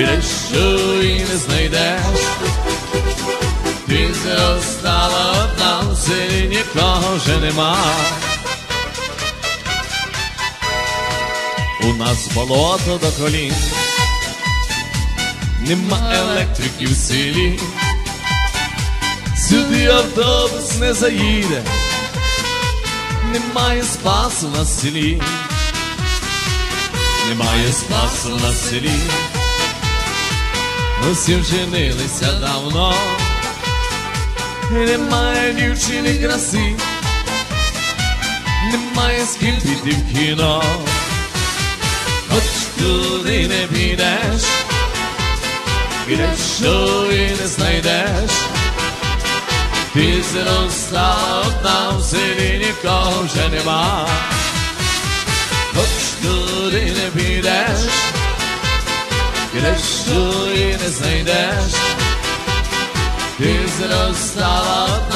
І не знайдеш, ти зростала одна, в селі нікого вже нема. У нас болото до колін, нема електрики в селі, сюди автобус не заїде, немає спасу на селі, немає спасу на селі, усі вженилися давно, немає дівчини краси, немає з ким піти в кіно. Хоч туди не підеш, підеш, що і не знайдеш, ти зростала одна в селі нікого вже нема, Gresh, du, in es, ne, des Gresh, du, in